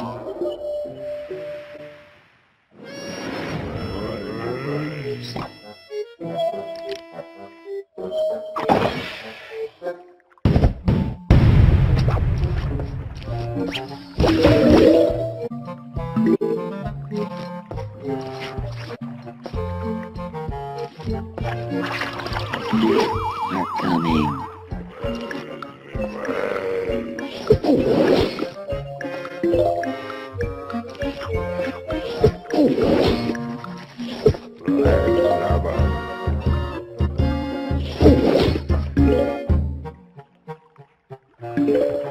are coming. 哎。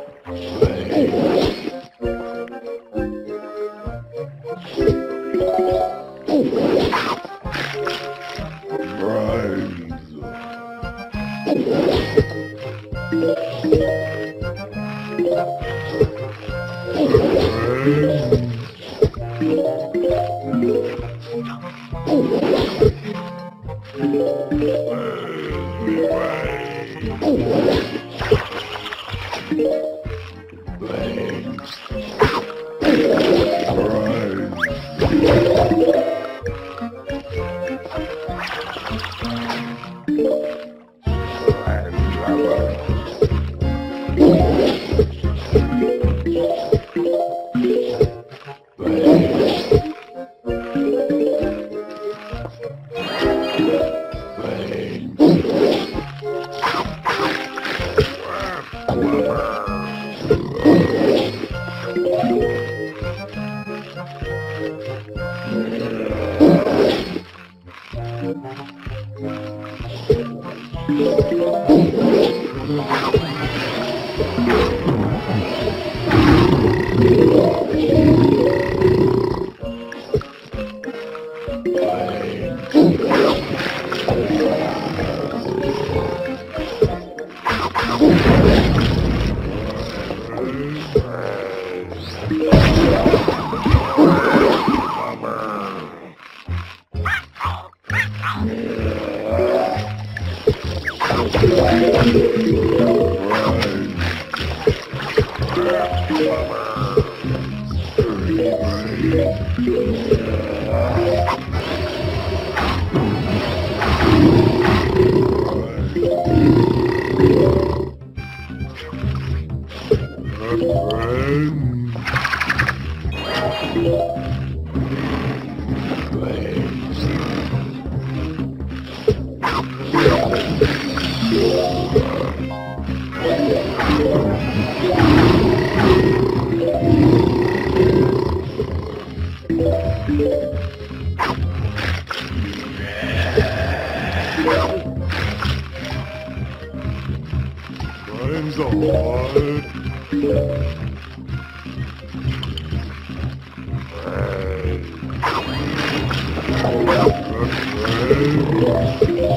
Thank you. Time's. Thank you.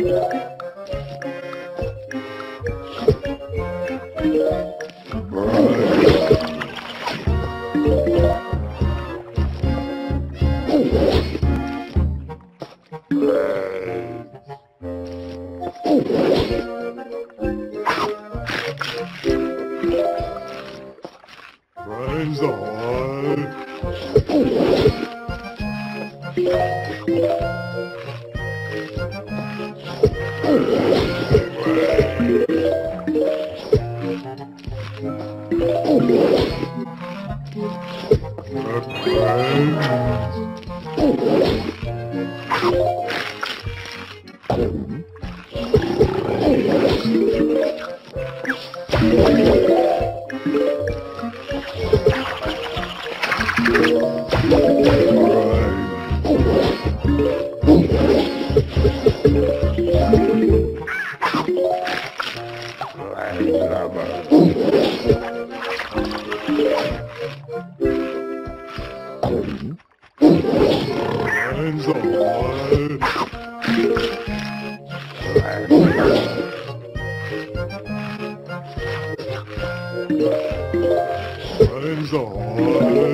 Friends Bye.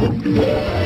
Música